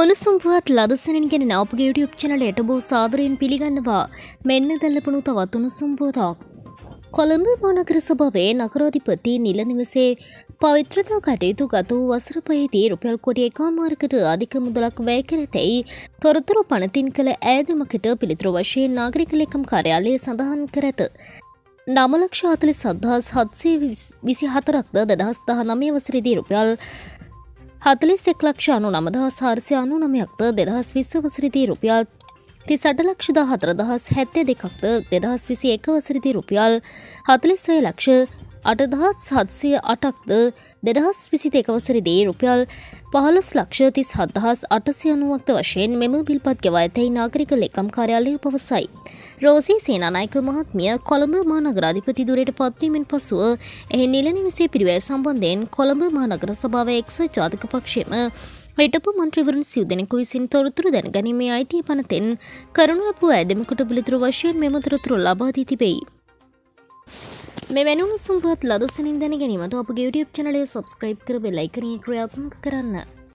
උණුසුම්පුවත් ලදසනින් ගෙන අපගේ YouTube චැනලයට බෝ සාදරයෙන් පිළිගන්නවා මෙන්න දැල්ලපනු තවත් උණුසුම්පුවතක්. කොළඹ මානකර සභාවේ නකරාධිපති නිල නිවසේ පවිත්‍රතා කටයුතු ගත වූ වසර පහේදී රුපියල් කොටි එකමාරකට අධික මුදලක් වැය කරතැයි තොරතුරු පනතින් කළ ඈදමකට පිළිතුරු වශයෙන් නාගරික ලේකම් කාර්යාලය සඳහන් කර ඇත. නමලක්ෂ හතලි සදහස් හත්සේ විසි හතරක්ද දදහස් දහ නමය වසරේදී රුපියල් හතලිස් එක් ලක්ෂ අනු නමදහස් හාරසය අනු නමයක්ද දෙදහස් විස්ස වසරිදී රුපියල් ති සටලක්ෂද හතරදහස් හැත්තේ දෙකක්ද දෙදහස් විසි එක වසරිදි රුපියල් හතලිස්සය ලක්ෂ අටදහත් සත්සය අටක්ද දෙදහස් විසි දෙකවසරිදී රුපියල් පහලස් ලක්ෂ තිස් හදහස් අටසය අනුවක්ත වශයෙන් මෙම පිල්පත් ගෙවා ඇතැයි නාගරික ලෙකම් කාර්යාලය පවසයි. රෝසී සේනානායක මහත්මිය කොළඹ මානගරාධිපති දුරයට පත්වීමෙන් පසුව එහි නිලනිවිසේ පිරිවෑ සම්බන්ධයෙන් කොළඹ මානගර සභාව එක්ස ජාතික පක්ෂයම හිටපු මන්ත්‍රවරුන් සිව් දෙනෙකු විසින් තොරතුරු දැනගැනීමේ අයිතිය පනතෙන් කරුණපු ඇදමකුට පිළිතුරු වශයෙන් මෙම තොරතුරු ලබාදී තිබෙයි. මේ වෙනුම් සුම්පත් ලදසනින් දැන ගැනීමට අපගේ YouTube චනලය සබස්ක්‍රයිබ් කර බෙලයිකනය ක්‍රියාත්මක කරන්න.